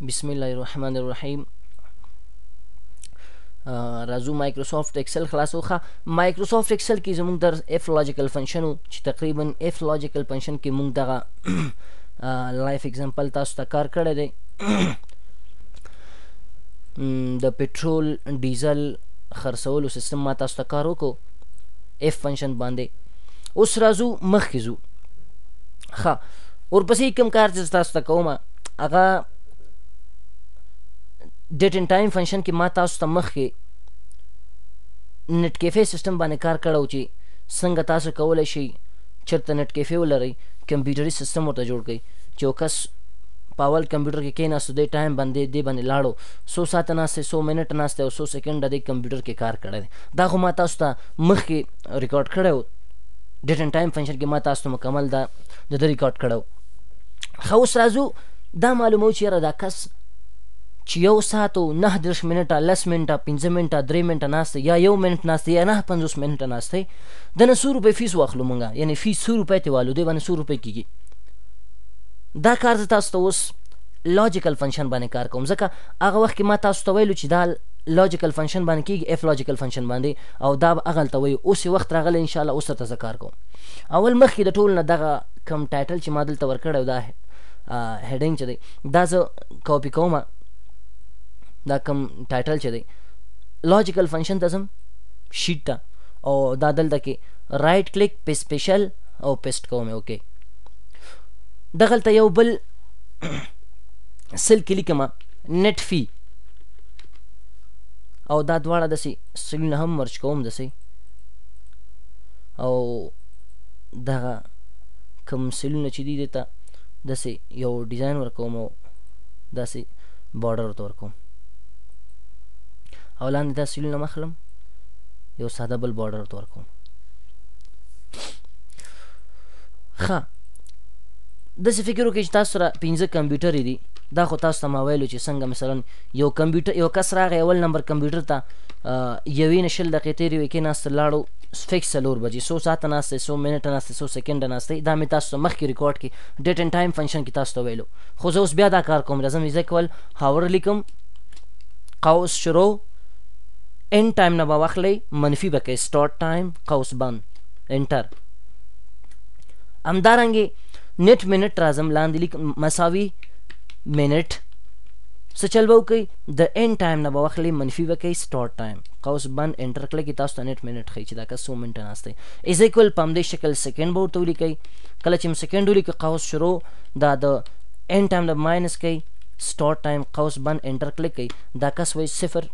بسم الله الرحمن الرحیم راځو مایکروسافټ ایکسل خلاصوخه مایکروسافټ ایکسل کې زموږ در اف لاجیکل فنکشن چې تقریبا اف لاجیکل فنکشن کې موږ دغه لایف اگزامپل تاسو ته کار کړی دی د پټرول ډیزل خرڅولو سیستم ما تاسو ته کار وکړو اف فنکشن باندې اوس راځو مخکې ځو ښه ورپسې کوم کار چې تاسو ته کوم هغه ډیټ ان ټایم فنکشن کې ما تاسو ته مخکې نت کیفه سیستم باندې کار کړو چې څنګه تاسو کولای شئ چرته نت کیفه ولرئ کمپیوټري سیستم ورته جوړ کړئ چې یو کس په اول کمپیوټر کې کېناست دی ټایم باندې دی باندې لاړو څو ساعته ناست دی څو منټ ناست دی او څو سیکنډه دی کمپیوټر کې کار کړی دی دا خو ما تاسو ته مخکې ریکارډ کړی و ډیټ اینډ ټایم فنکشن کې ما تاسو ته مکمل دا د ده ریکارډ کړی و ښه اوس راځو دا معلوموو چې یاره دا کس چې یو ساعت او نه دېرش منټه لس منټه پنځه منټه درې منټه ناست دی یا یو منټ ناست دی یا نه پنځوس منټه ناست دی د نه څو روپۍ فیس واخلو مونږه یعنی فیس څو روپۍ ته والو دی باندې څو روپۍ کیږي دا کار زه تاسو ته اوس لاجیکل فنکشن باندې کار کوم ځکه هغه وخت کې ما تاسو ته ویلو چې دا لاجیکل فنکشن باندې کیږي اف لاجیکل فنکشن باندې او دا به اغلته وي اوس یې وخت راغلی ان شاء الله اوس درته زه کار کوم اول مخکې د ټول نه دغه کم ټایټل چې ما دلته ورکړی دا هډینګ چې دی دا زه کاپی کوم دا کم ټایټل چې دی لاجیکل فنکشن ته زم شیټ ته او دا دلته کې رائټ کلیک په سپیشل او پیسټ کوم اوکي دغلته یو بل سل کلیک ما نت فی او دا دواړه داسې سلونه هم مرچ کوم داسې او دغه کوم سلونه چې دي دته داسې یو ډیزاین ورکوم او داسې بارډر ورته ورکوم او لاندې دا سلونه مخلم یو ساده بل بارډر ورته ورکوم ښه داسې فکر وکړئ چې تاسو سره پنځه کمپیوټرې دي دا خو تاسو ته ما ویلو چې څنګه مثلا یو کمپیوټر یو کس راغی اول نمبر کمپیوټر ته یوې نه شل دقیقې تېرې وې کېناسته لاړو فکس څلور بجې څو ساعته ناست دی څو منټه ناست دی څو سیکنډه ناست دی دا مې تاسو ته مخکې ریکارډ کې ډیټ اینډ ټایم فنکشن کې تاسو ته ویلو خو زه اوس بیا دا کار کوم راځم ایزه کول هاور لیکم قوس شروع اینډ ټایم نه به واخلئ منفي به کوئ سټارټ ټایم قوس بند انټر همدارنګه نت منټ راځم لاندې لیک مساوي منټ څه چل به وکړي د ان ټایم نه به واخلي منفي به کوي سټارټ ټایم قوس بند انټر کړئ کې تاسو ته نت منټ ښیي چې دا کس څو منټه ناست دی از ایکول په همدې شکل سیکنډ به ورته ولیکئ کله چې سیکنډ ولیکئ قوس شروع دا د ان ټایم نه ماینس کوي سټارټ ټایم قوس بند انټر کلیک کوي دا کس وایي صفر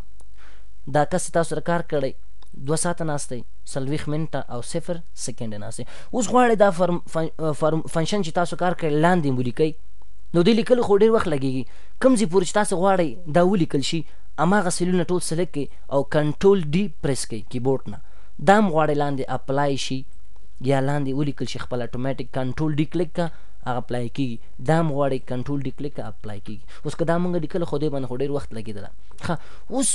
دا کس تاسو سره کار کړی دوه ساعته ناست دی څلوېښت منټه او صفر سکند ناست یې اوس غواړی دا فرم فرم فنکشن چې تاسو کار کړی لاندې ولیکئ نو دې لیکلو خو ډیر وخت لګیږي کوم ځای پورې چې تاسو غواړی دا ولیکل شي هماغه سیلونه ټول سلیکټ کړئ او کنټرول ډي پریس کړئ کیبورډ نه دا هم غواړی لاندې اپلای شي یا لاندې ولیکل شي خپل اټوماتیک کنټرول ډي کلیک کا هغه اپلای کیږي دا هم غواړی کنټرول ډي کلیک کا اپلای کیږي اوس که دا مونږ لیکل خو دې باندې خو ډیر وخت لګیدل ښه اوس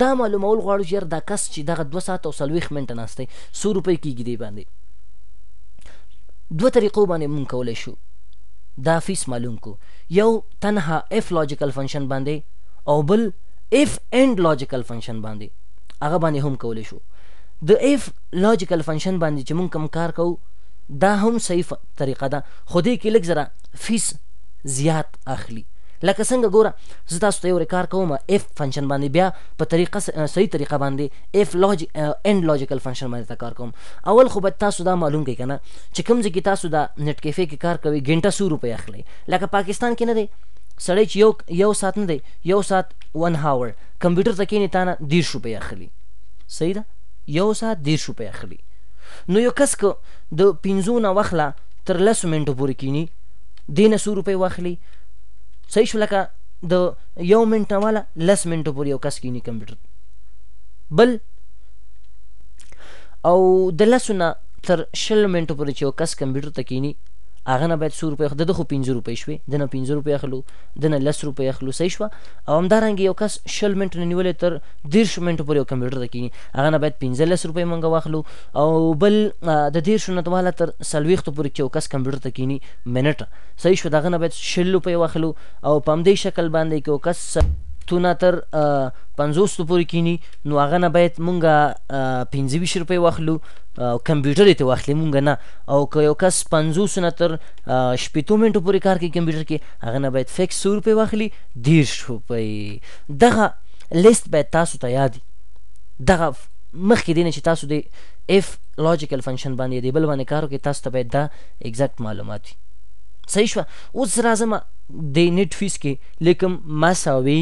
دا معلومول غواړو چې یار دا کس چې دغه دوه ساعته او څلوېښت منټه ناست دی څو روپۍ کېږي دې باندې دوه طریقو باندې مونږ کولی شو دا فیس معلوم کو یو تنها اف لاجیکل فنکشن باندې او بل اف اینډ لاجیکل فنکشن باندې هغه باندې هم کولی شو د اف لاجیکل فنکشن باندې چې مونږ کوم کار کوو دا هم صحیح طریقه ده خو دې کې لږ زره فیس زیات اخلي لکه څنګه ګوره زه تاسو ته یو کار کوم اف فنکشن باندې بیا په طریقه صحیح طریقه باندې اف لوج اینډ لوجیکل فنکشن باندې کار کوم اول خو به تاسو دا معلوم کړئ کنه چې کوم ځکه تاسو دا نت کیفه کې کار کوي ګنټه سو روپې اخلي لکه پاکستان کې نه دی سړی چې یو یو سات نه دی یو سات 1 هاور کمپیوټر ته کینې تانه 10 روپې اخلي صحیح ده یو سات 10 روپې اخلي نو یو کس کو د 15 نه وخلا تر 10 منټو پورې کینی دینه سو روپې واخلي صحیح شو لکه د یو منټه والا لس منټو پورې یو کس کینی کمپیوټر بل او د لسو نه تر شل منټو پورې چې یو کس کمپیوټر ته کینی هغه نه باید څو روپۍ اخلو د ده خو پنځه روپۍ شوې د نه پنځه روپۍ اخلو د نه لس روپۍ اخلو صحیح شوه او همدارنګه یو کس شل منټو نه نیولې تر دېرشو منټو پورې یو کمپیوټر ته کینی هغه نه باید پنځلس روپۍ مونږ واخلو او بل د دېرشو نه والا تر څلوېښتو پورې چې یو کس کمپیوټر ته کینی منټه صحیح شو دغه نه باید شل روپۍ واخلو او په همدې شکل باندې که کس تونه تر پنځوستو پورې کینی نو هغه نه باید مونږه پنځه ویشت روپۍ واخلو او کمپیوټر ته واخلي مونږ نه او که یو کس پنځوسو نه تر شپېتو منټو پورې کار کوي کمپیوټر کې هغه نه باید فکس څو روپۍ واخلي دېرش روپۍ دغه لیست باید تاسو ته یاد دغه مخکې دی نه چې تاسو د اف لاجیکل فنکشن باندې دی بل باندې کار وکړئ تاسو ته باید دا ایگزیکټ معلومات وي صحیح شو اوس راځم د نیټ فیس کې لیکم مساوي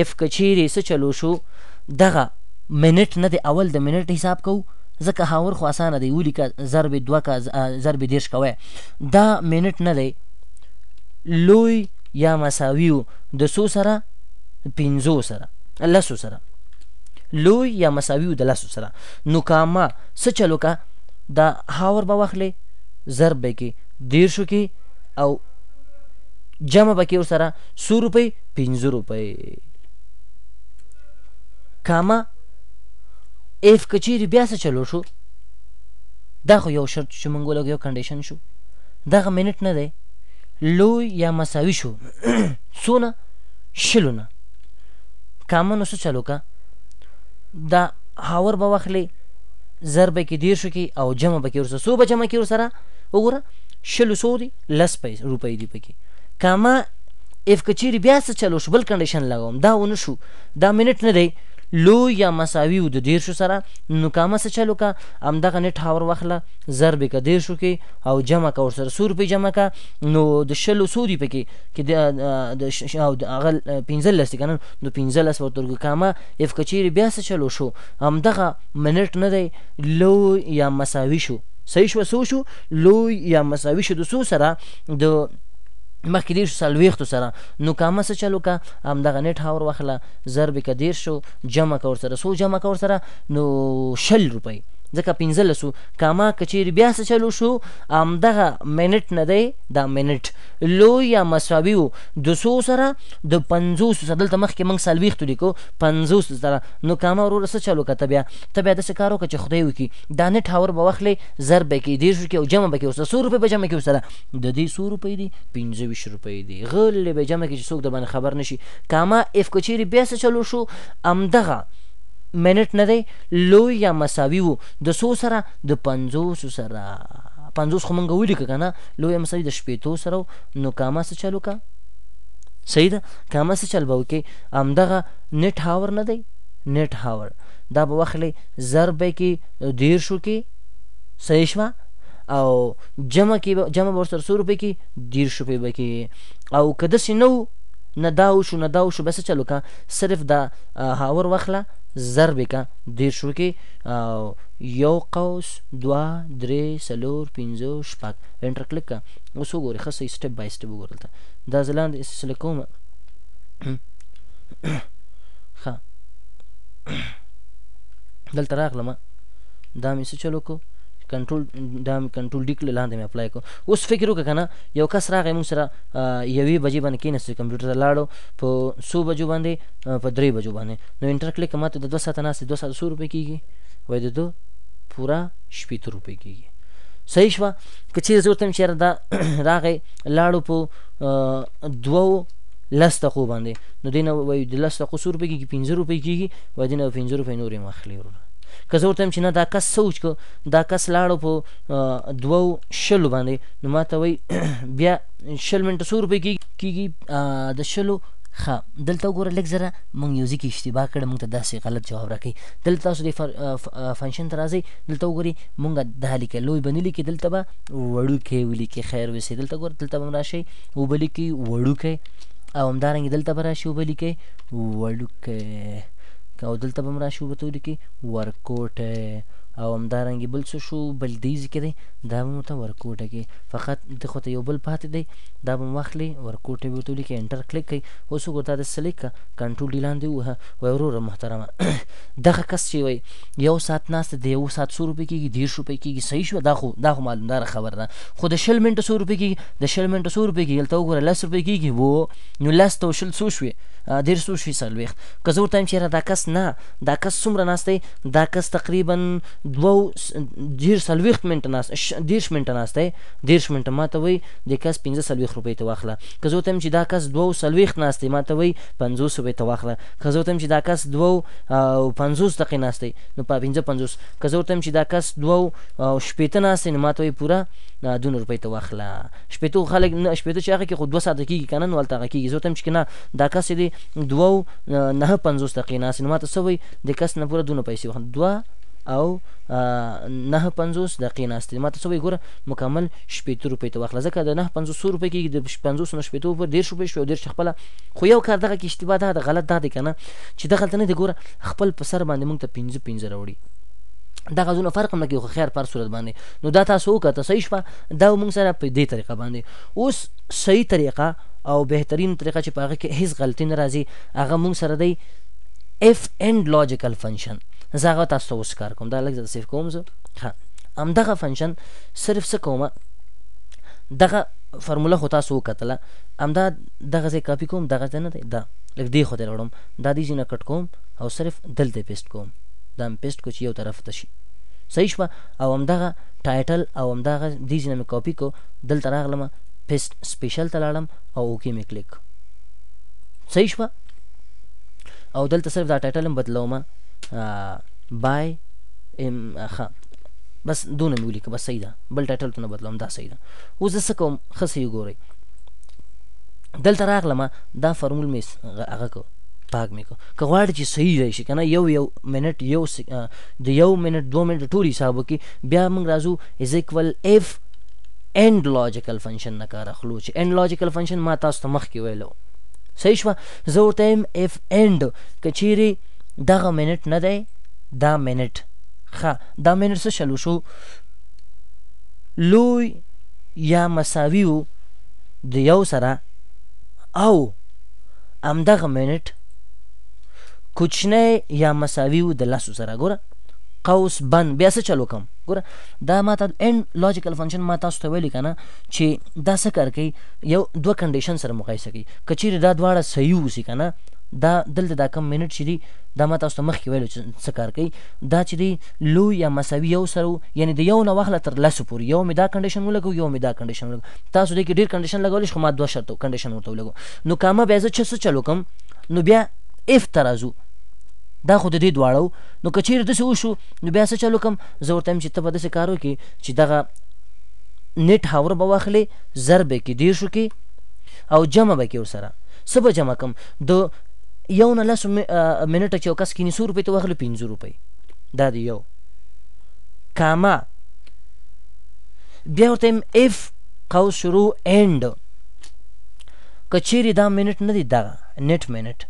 اف کچيري څه چلو شو دغه منټ نه دی اول د منټ حساب کو ځکه هاور خو اسانه دی ولیکه ضرب دوه کا ضرب دیرش کوي دا منټ نه دی لوی یا مساویو د سو سره پنځو سره لسو سره لوی یا مساویو د لسو سره نو کاما څه چلو کا دا هاور به واخلې ضرب به کې دېرشو کې او جمع به کې ورسره څو روپۍ پنځه روپۍ کاما ایف که چیرې بیا څه چلو شو دا خو یو شرط چې مونږ ولګو یو کنډیشن شو دغه منټ نه دی لوی یا مساوي شو څونه شلو نه کامه نو څه چلو که دا هاور به واخلې ضرب کی دیرشو کی او جمع پکی ورسره سو به جمع کی ورسره وګوره شلو سو دی لس پیس روپی دی پکی کما اف کچیری بیا څه چلو شو بل کنډیشن لګوم دا ونه شو دا منټ نه دی لو یا مساوی و د دیرشو سره نو کما څه چلو کا ام دغه نټ هاور واخله ضرب کا دیرشو کی او جمع کا ورسره سو روپی جمع کا نو د شلو سو دی پکی کی د او هغه 15 لس کنه نو 15 ورته کما اف کچیری بیا څه چلو شو ام دغه منټ نه دی لو یا مساوي شو صحیح شو سو شو لو یا مساوي شو د سو سره د مخکې دیر شو سلويختو سره نو کامه څه چلو کا هم دغه نټ هاور واخله ضرب کا دیر شو جمع کا ورسره سو جمع کا ورسره نو شل روپۍ ځکه 15 سو کاما کچیر بیا څه چلو شو ام دغه منټ نه دی دا منټ لو یا مساوی وو د سو سره د 50 سره دلته مخکې موږ سلويختو لیکو پنځوس زره نو کامه وروره څه چل وکړه ته بیا ته بیا داسې کار وکړه چې خدای وکړي دا نټ هاور به واخلې ضرب به یې کړې دېرشو کې او جمع به کړې ورسره څو روپۍ به جمع کړې ورسره د دې څو روپۍ دي پنځه ویشت روپۍ دي غلې به جمع کړې چې څوک درباندې خبر نه شي کامه اف که چیرې بیا څه چل وشو همدغه منټ نه دی لوی یا مساوي وو د څو سره د پنځوسو سره پنځوس خو مونږ ولیکه که نه لوی یا مساوي د شپېتو سره نو کامه څه چل وکړه صحیح ده کامه څه چل به وکي همدغه نټ هاور نه دی نټ هاور دا به واخلې زر به کې دیر شو کې صحیح شوه او جمع کې جمع به ورسره څو روپۍ کې دیر شو به کې او که داسې نه وو نه دا وشو نه دا وشو بس چلو کا صرف دا هاور واخله زر به کا دیر شو کې یو قوس دوا درې سلور پنځه شپږ انټر کلیک کا اوس وګورئ ښه صحیح سټپ بای سټپ وګورئ دلته دا ځلاند استسل کوم ښه دلته راغلم دا مې څه چلو کو کنټرول دا مې کنټرول ډي کړل لاندې مې اپلای کو اوس فکر وکړه کنه یو کس راغی موږ سره یوې بجې باندې کېناست کمپیوټر ته لاړو په څو بجو باندې په درې بجو باندې نو انټر کلیک ماته د دوه ساعته ناست دوه ساعته څو روپۍ کېږي وایي د دوه پوره شپېته روپۍ کېږي صحیح شوه که چیرې زه ورته وایم چې یاره دا راغی لاړو په دوو لس دقیقو باندې نو دی نه وایي د لس دقیقو څو روپۍ کېږي پنځه روپۍ کېږي وایي دی نه به پنځه روپۍ نورې هم اخلي وروره که زه ورته وایم چې نه دا کس څه وچکو دا کس لاړو په دوو شلو باندې نو ما ته وایي بیا شل منټه څو روپۍ کېږي کېږي د شلو ښه دلته وګوره لږ زره مونږ یو ځکه اشتباه کړه مونږ ته داسې غلط جواب راکړي دلته تاسو د فنکشن ته راځئ دلته وګورئ مونږ دا لیکه لوی به نه لیکي دلته به وړوکی ولیکي خیر وسي دلته ګور دلته به راشي وبه لیکي وړوکی او همدارنګه دلته به راشي وبه لیکي وړوکی او دلته به راشي وبه تو لیکي ورکوټی او همدارنګه بل څه شو بل دیز کې دی دا به ته ورکوټه کې فقط د خو ته یو بل پاتې دی دا به واخلې ورکوټه به تولې کې انټر کلیک کړئ اوس وګورئ دا د سلیک کنټرول ډی لاندې وه وروره محترمه دغه کس چی وایی یو ساعت ناسته د یوه ساعت څو روپی کیږی دیرش روپی کیږی صحیح شوه دا خو دا خو معلومداره خبره ده خو د شل منټو څو روپی کیږی د شل منټو څو روپی کیږی هلته وګوره لس روپی کیږی وو نو لس ته شل څو شوی دیرش څو شوی څلویښت که زه ورته وایم چیرې دا کس نه دا کس څومره ناست دی دا کس تقریبا دوه دیرش څلویښت منټه ناست دیرش منټه ناست دی دیرش منټه ماته وای د کس پنځه څلویښت روپی ته واخله که زه ورته وایم چې دا کس دوه څلویښت ناست دی ماته وای پنځوس روپی ته واخله که زه ورته وایم چې دا کس دوه او پنځوس دقیقې ناست دی، نو په پنځه پنځوس. که زه ورته وایم چې دا کس دوه او شپېته ناست دی، نو ماته وایي پوره دونه روپۍ ته واخله. شپېته خو خلک نه، شپېته چې هغه کې خو دوه ساعته کېږي که نه، نو هلته هغه کېږي. زه ورته وایم چې که نه دا کس چې دی دوه او نهه پنځوس دقیقې ناست دی، نو ماته څه وایي، د کس نه پوره دونه پیسې واخله. دوه او نهه پنځوس دقیقې ناست دی، ماته څه وایي، ګوره مکمل شپېته روپۍ ته واخله. ځکه د نهه پنځوس څو روپۍ کېږي، د پنځوسو نه شپېته وباسه، دېرش روپۍ شوې او دېرش یې خپله خو یو کار دغه کې اشتباه دا ده غلط دا دی کنه چې دغه ته نه دی ګوره خپل په سر باندې مونږ ته پنځه پنځه راوړي دا غزونه فرق هم نکوي خو خیر پر صورت باندې نو دا تاسو وکړه صحیح شپه دا موږ سره په دې طریقه باندې اوس صحیح طریقه او بهترین طریقه چې په هغه کې هیڅ غلطي نه راځي هغه موږ سره دی اف اینډ لوجیکل فنکشن زه هغه تاسو ته اوس کار کوم دا لږ زه سیف کوم زه ها همدغه فنکشن صرف څه کومه دغه فرموله خو تاسو وکتله همدا دغه ځای کاپي کوم دغه ته نه دی دا لږ دی خو ته راوړم دا دی ځینه کټ کوم او صرف دلته پیسټ کوم دا مې پیسټ کو چې یو طرف ته شي صحیح شوه او همدغه ټایټل او همدغه دی ځینه مې کاپي کو دلته راغلم پیسټ سپیشل ته لاړم او اوکی مې کلیک صحیح شوه او دلته صرف دا ټایټل هم بدلوم بای ام ښه بس دونه مې ولیکه بس صحیح ده بل ټایټل ته نه بدلوم دا صحیح ده اوس زه څه کوم ښه صحیح وګورئ دلته راغلم دا فرمول می هغه کو پاک می کو که غواړي چې صحیح راشي کنه یو یو منټ یو د یو منټ دوه منټ ټول حساب وکي بیا موږ راځو از ایکوال اف اینډ لاجیکل فنکشن نه کار اخلو چې اینډ لاجیکل فنکشن ما تاسو ته مخکې ویلو صحیح شو زه ورته ایم اف اینډ کچيري دغه منټ نه دی دا منټ ښه دا منټ څه شلو شو لوی یا مساوي وو د یو سره او همدغه منټ کوچنی یا مساوي وو د لسو سره ګوره قوس بند بیا څه چلو کوم ګوره دا ما ته اینډ لاجیکل فنکشن ما تاسو ته ویلي که نه چې دا څه کار کوي یو دوه کنډیشن سره مقایسه کوي که چیرې دا دواړه صحیح اوسي که نه دا دلته دا کم منټ چې دي دا ما تاسو ته مخکې ویلو چې څه کار کوي دا چې دی لو یا مساوي یو سره وو یعنی د یو نه واخله تر لسو پورې یو مې دا کنډیشن ولګو یو مې دا کنډیشن ولګو تاسو دې کې ډیر کنډیشن لګولی شئ خو ما دوه شرط کنډیشن ورته ولګو نو کامه بیا زه څه چلو کوم نو بیا اف ته راځو دا خو د دې دواړو نو که چیرې داسې وشو نو بیا څه چلو کوم زه ورته وایم چې ته به داسې کار وکړې چې دغه نیټ هاور به واخلې ضرب کې دیر شو کې او جمع به کې ورسره څه به جمع کم د یو نه لس منټه چې یو کس کینی څو روپۍ ته واخلي پنځه روپۍ دا دی یو کاما بیا ورته ایم اف قوس شروع اینډ که چیرې دا منټ نه دی دغه نټ منټ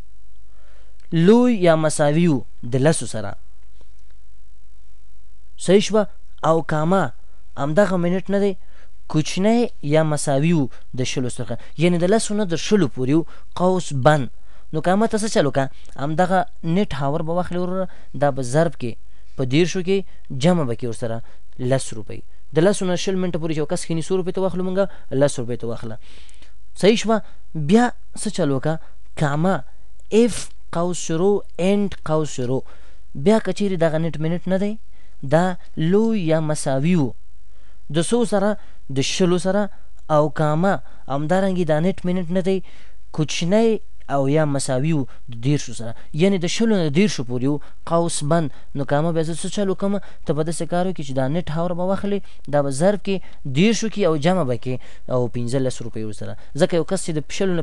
لوی یا مساویو د لسو سره صحیح شوه او کاما همدغه منټ نه دی کوچنی یا مساویو د شلو څخه یعنی د لسو نه در شلو پوری و قوس بند نو کامه ته څه چل وکه همدغه نیټ هاور به واخلی وروره دا به ضرب کی په دیرشو کی جمع به کی ورسره لس روپی د لسو نه شل منټه پوری چې یو کس کینی څو روپی ته واخلو مونږه لس روپی ته واخله صحیح شوه بیا څه چل وکه کامه اف قوس شروع اینټ قوس شروع بیا کچیری دغه نیټ منټ نه دی دا لو یا مساوی وو د څو سره د شلو سره او کامه همدارنګه دا نټ منټ نه دی کوچنی او یا مساوی وو د دیرشو سره یعنی د شلو نه د دیرشو پوری وو قوس بند نو کامه بیا زه څه چل وکړم ته به داسې کار وکړې چې دا نټ هاور به واخلې دا به ضرب کې دیرشو کې او جمع به کې او پنځلس روپۍ ورسره ځکه یو کس چې د شلو نه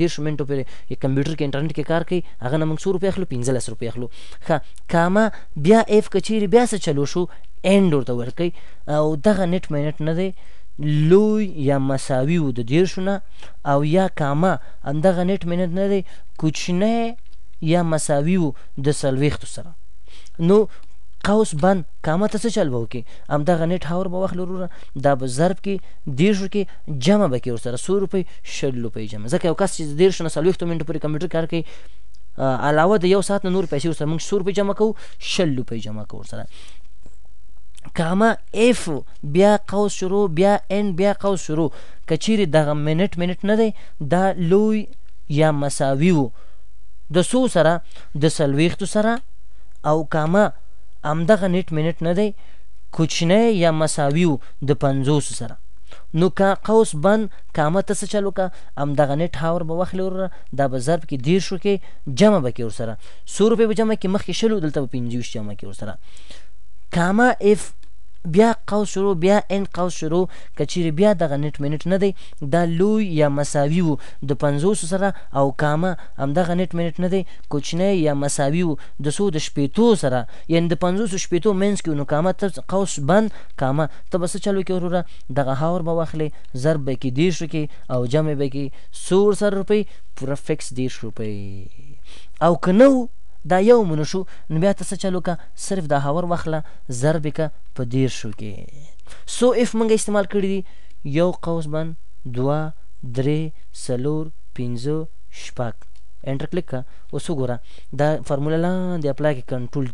دیرشو منټو پورې کمپیوټر کې انټرنټ کې کار کوي هغه نه موږ څو روپۍ اخلو پنځلس روپۍ اخلو ښه کامه بیا ایف که چیرې بیا څه چلو شو اینډ ورته ویل کوي او دغه نټ مینټ نه دی لوی یا مساوي وو د دیرشو نه او یا کاما همدغه نټ مینټ نه دی کوچنی یا مساوي وو د څلوېښتو سره نو قوس بند کاما ته څه چل به وکړي همدغه نټ هاور به واخلو وروره دا به ضرب کې دیرشو کې جمع به کې ورسره څو روپۍ شل روپۍ جمع ځکه یو کس چې د دیرشو نه څلوېښتو منټو پورې کمپیوټر کار کوي علاوه د یو ساعت نه نور پیسې ورسره موږ څو روپۍ جمع کوو شل روپۍ جمع کوو سره کاما اف بیا قوس شروع بیا ان بیا قوس شروع کچیری دغه منټ منټ نه دی دا لوی یا مساوی وو د سو سره د سلويختو سره او کاما امدغه نټ منټ نه دی کوچنی یا مساوی وو د 50 سره نو کا قوس بند کامه ته څه چلو کا ام دغه نټ هاور به واخلې وروره دا به ضرب کې دیر شو کې جمع به کې ورسره څو روپۍ په جمع کې مخکې شلو دلته په پنځه ویشت جمع کې ورسره کاما اف بیا قوس شروع بیا ان قوس شروع کچیر بیا دغه نت منټ نه دی دا لوی یا مساوی وو د 50 سره او کاما هم دغه نت منټ نه دی کوچنی یا مساوی وو د سو د شپېتو سره یعنی د 50 شپېتو منځ کې نو کاما ته قوس بند کاما ته بس چلو کې وروره دغه هاور به واخلې ضرب به کې 10 کې او جمع به کې 100 سره روپی پوره فکس 10 روپی او که نه وو دا یو مو نشو نو بیا ته څه چل وکه صرف دا هاور واخله ضرب یې که په دیرشو کې څو اف مونږ استعمال کړي دي یو قوس بند دوه درې څلور پنځه شپږ انټر کلیک که اوس وګوره دا فرموله لاندې اپلای کې کنټرول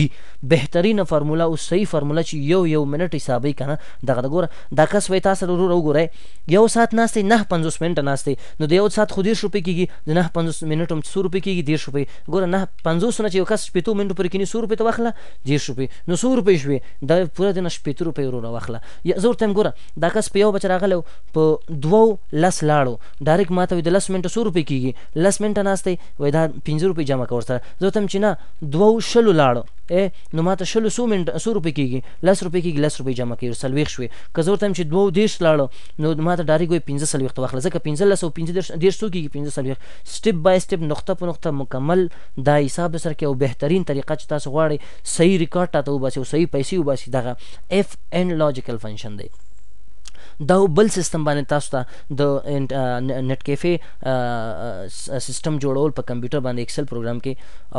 دی بهترینه فرموله او صحیح فرموله چې یو یو منټ حسابي کنه دغه د ګوره دا کس وای تاسو ورور وګورئ د یو ساعت ناستې نهه پنځوس منټه ناستې نو د یو ساعت خو دېرش روپۍ کېږي د نهه پنځوس منټو هم څو روپۍ کېږي دېرش روپۍ ګوره نهه پنځوسو نه چې یو کس شپېتو منټو پورې کېني څو روپۍ ته واخله دېرش روپۍ نو څو روپۍ شوې د پوره دې نه شپېته روپۍ وروره واخله یا زه ورته وایم ګوره دا کس په یو بچه راغلی و په دوو لس لاړو ډارېک ماته وایي د لس منټو څو روپۍ کېږي لس منټه ناستې وایي دا پنځه روپۍ جمع کړه ورسره زه ورته وایم چې نه دوو شلو لاړو ای نو ماته شلو څو منټه څو روپۍ کېږي لس روپۍ کېږي لس روپۍ جمع کړئ او څلوېښت شوې، که زه ورته وایم چې دوه دېرش لاړو نو ما ته ډارېږي وايي پنځه څلوېښت واخله ځکه پنځه لس او پنځه دېرش دېرش څو کېږي پنځه څلوېښت سټېپ بای سټېپ نقطه په نقطه مکمل دا حساب در سره کوي او بهترین طریقه چې تاسو غواړئ صحیح ریکارډ تا ته وباسي او صحیح پیسې وباسي دغه اف اینډ لاجیکل فنکشن دی دا او بل سیستم باندې تاسو ته د نت کیفه سیستم جوړول په کمپیوټر باندې ایکسل پروګرام کې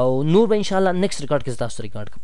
او نور به ان شاء الله نیکسټ ریکارډ کې تاسو ته ریکارډ کوم